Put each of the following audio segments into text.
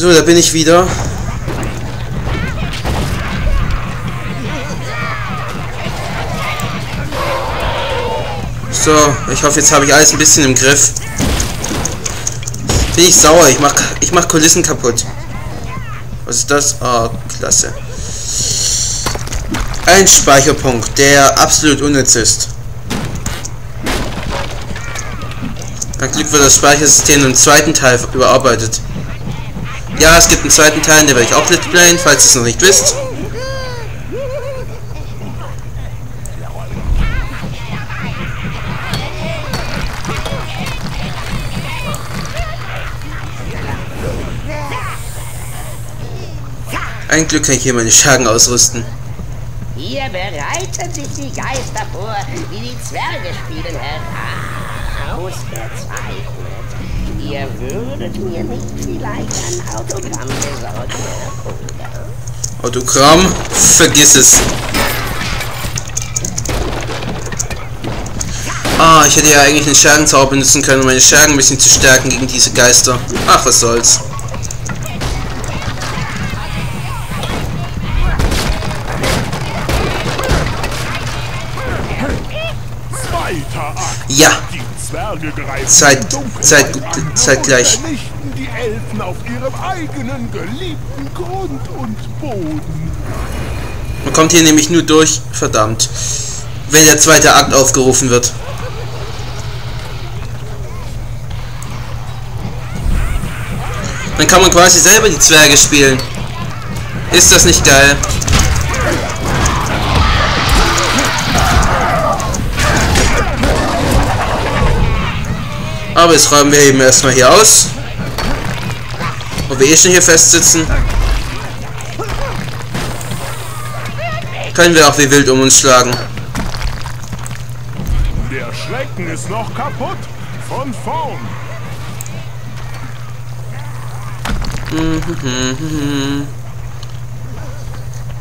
So, da bin ich wieder. So, ich hoffe, jetzt habe ich alles ein bisschen im Griff. Bin ich sauer, ich mach, ich mach Kulissen kaputt. Was ist das? Oh, klasse. Ein Speicherpunkt, der absolut unnütz ist. Ein Glück wird das Speichersystem im zweiten Teil überarbeitet. Ja, es gibt einen zweiten Teil, den werde ich auch let's playen, falls ihr es noch nicht wisst. Ein Glück kann ich hier meine Schergen ausrüsten. Hier bereiten sich die Geister vor, wie die Zwerge spielen, Herr. Ausgezeichnet. Ihr würdet mir nicht vielleicht ein Autogramm besorgen, Herr Bruder? Autogramm? Vergiss es. Ah, ich hätte ja eigentlich einen Schergenzauber benutzen können, um meine Schergen ein bisschen zu stärken gegen diese Geister. Ach, was soll's. Ja, Zwerge greifen Zeit- Zeit- zeitgleich. die Elfen auf ihrem eigenen geliebten Grund und Boden. man kommt hier nämlich nur durch, verdammt, wenn der zweite Akt aufgerufen wird. Dann kann man quasi selber die Zwerge spielen. Ist das nicht geil? Aber jetzt räumen wir eben erstmal hier aus. Wo wir eh schon hier festsitzen. Können wir auch wie wild um uns schlagen. Der Schrecken ist noch kaputt. Von vorn.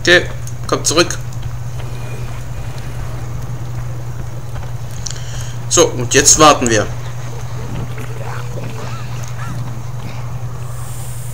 Okay, kommt zurück. So, und jetzt warten wir.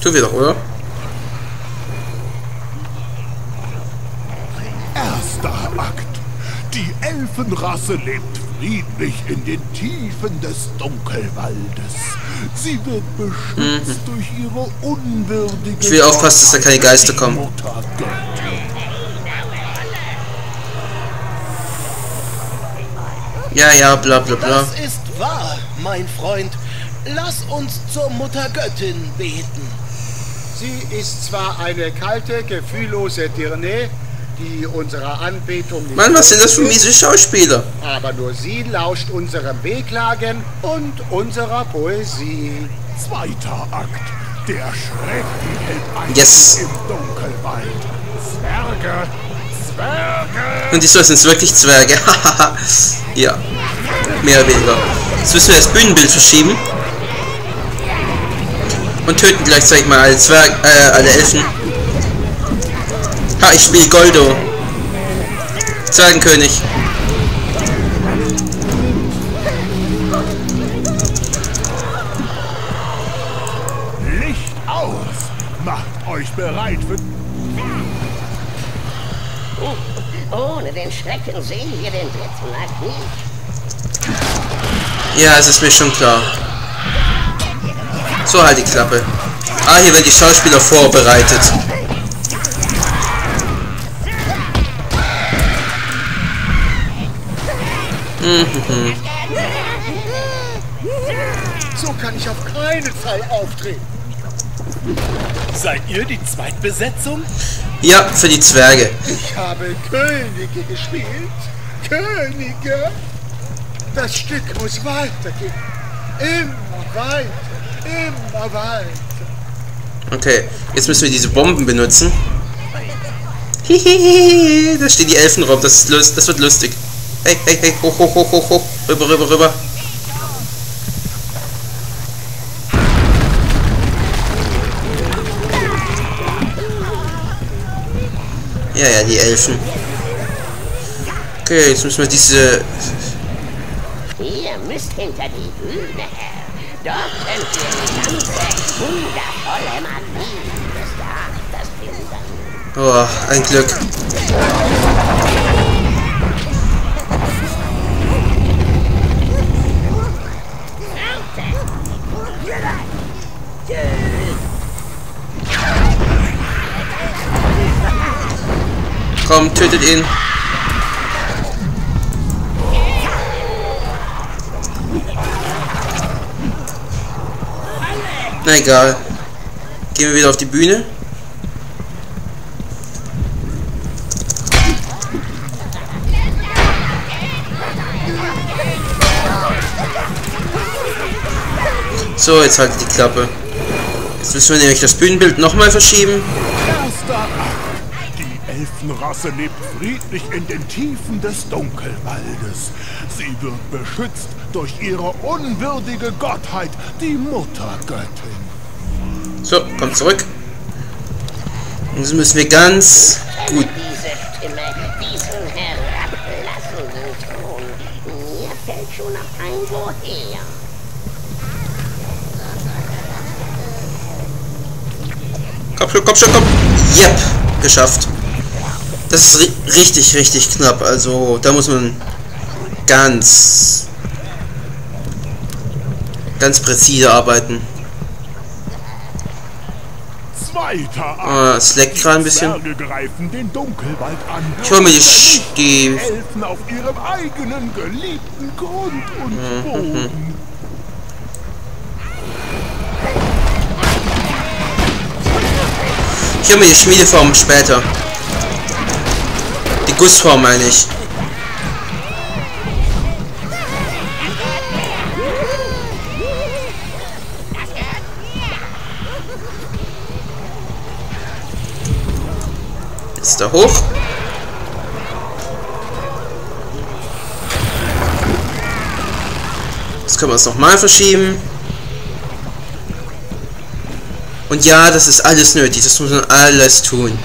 Tun wir doch, oder? Erster Akt. Die Elfenrasse lebt friedlich in den Tiefen des Dunkelwaldes. Sie wird beschützt durch ihre unwürdige... Ich will aufpassen, dass da keine Geister kommen. Ja, ja, bla bla bla. Das ist wahr, mein Freund. Lass uns zur Muttergöttin beten. Sie ist zwar eine kalte, gefühllose Dirne, die unserer Anbetung nicht Mann, was sind das für miese Schauspieler? aber nur sie lauscht unserem Wehklagen und unserer Poesie. Zweiter Akt. Der Schrecken hält ein Yes. im Dunkelwald. Zwerge, Zwerge. Und diesmal sind es wirklich Zwerge. ja, mehr oder weniger. Jetzt müssen wir das Bühnenbild verschieben. Und töten gleichzeitig mal alle Zwerge, äh, alle Elfen. Ha, ich spiele Goldo. Zwergenkönig. Licht aus. Macht euch bereit für... Ohne den Schrecken sehen wir den dritten Akt nicht. Ja, es ist mir schon klar. So, halt die Klappe. Ah, hier werden die Schauspieler vorbereitet. So kann ich auf keinen Fall auftreten. Seid ihr die Zweitbesetzung? Ja, für die Zwerge. Ich habe Könige gespielt. Könige. Das Stück muss weitergehen. Immer weiter. Immer Okay, jetzt müssen wir diese Bomben benutzen. Hihihi, da stehen die Elfen rum, das, ist lust, das wird lustig. Hey, hey, hey, hoch, hoch, hoch, hoch, hoch, rüber, rüber, rüber. Ja, ja, die Elfen. Okay, jetzt müssen wir diese... Ihr müsst hinter die Bühne. Dort könnt ihr ganze wundervolle Magie des Theaters finden. Oh, ein Glück. Komm, tötet ihn. Na egal. Gehen wir wieder auf die Bühne. So, jetzt haltet die Klappe. Jetzt müssen wir nämlich das Bühnenbild nochmal verschieben. Elfenrasse lebt friedlich in den Tiefen des Dunkelwaldes. Sie wird beschützt durch ihre unwürdige Gottheit, die Muttergöttin. So, komm zurück. Jetzt müssen wir ganz gut. Diese Stimme, diesen herablassenden Ton. Mir fällt schon noch ein, woher. Komm schon, komm schon, komm. Yep, geschafft. Das ist ri richtig, richtig knapp. Also, da muss man ganz, ganz präzise arbeiten. Ah, es leckt gerade ein bisschen. Ich hol mir die, Sch die Elfen auf ihrem eigenen geliebten Grund und Boden. Ich hol mir die Schmiedeform später. Gussform meine ich. Jetzt da hoch. Jetzt können wir es nochmal verschieben. Und ja, das ist alles nötig. Das muss man alles tun.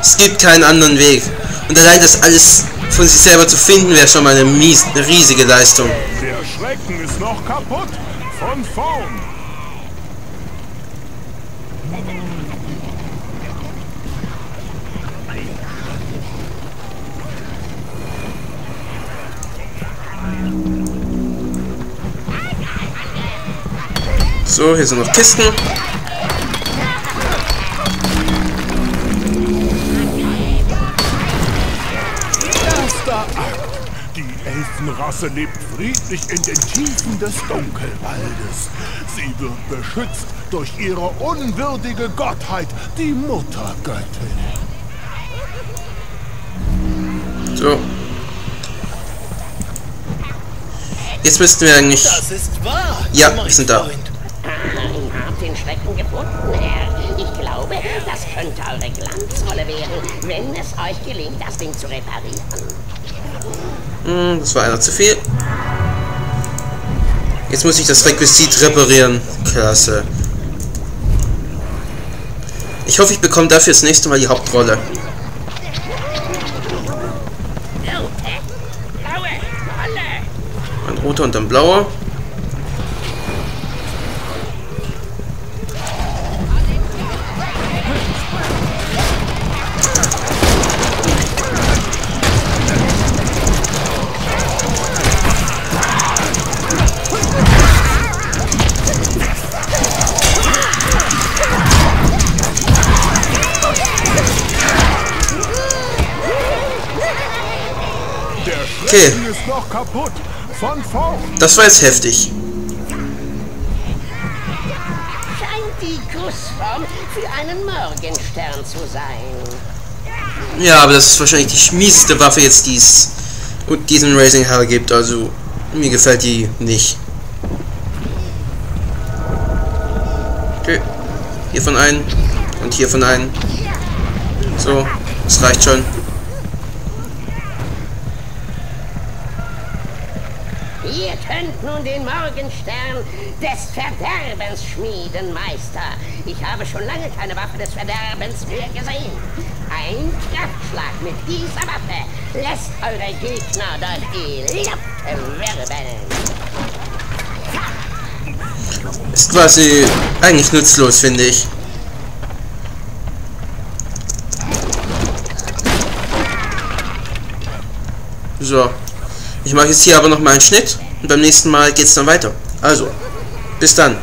Es gibt keinen anderen Weg. Und allein das alles von sich selber zu finden, wäre schon mal eine, mies, eine riesige Leistung. Der Schrecken ist noch kaputt. Von vorn. So, hier sind noch Kisten. Elfenrasse lebt friedlich in den Tiefen des Dunkelwaldes. Sie wird beschützt durch ihre unwürdige Gottheit, die Muttergöttin. So. Jetzt müssten wir eigentlich... Das ist wahr. Ja, wir sind da. Freund. Ihr habt den Schrecken gefunden, Herr. Ich glaube, das könnte eure Glanzrolle werden, wenn es euch gelingt, das Ding zu reparieren. Hm, das war einer zu viel. Jetzt muss ich das Requisit reparieren. Klasse. Ich hoffe, ich bekomme dafür das nächste Mal die Hauptrolle. Ein roter und ein blauer. Okay. Von. Das war jetzt heftig. Scheint die Gussform für einen Morgenstern zu sein. Ja, aber das ist wahrscheinlich die mieseste Waffe jetzt, die es und diesen Racing Hell gibt. Also, mir gefällt die nicht. Okay. Hiervon einen. Und hiervon einen. So, das reicht schon. Ihr könnt nun den Morgenstern des Verderbens schmieden, Meister. Ich habe schon lange keine Waffe des Verderbens mehr gesehen. Ein Kraftschlag mit dieser Waffe lässt eure Gegner durch die Luft wirbeln. ist quasi eigentlich nutzlos, finde ich. So. Ich mache jetzt hier aber noch mal einen Schnitt und beim nächsten Mal geht's dann weiter. Also, bis dann.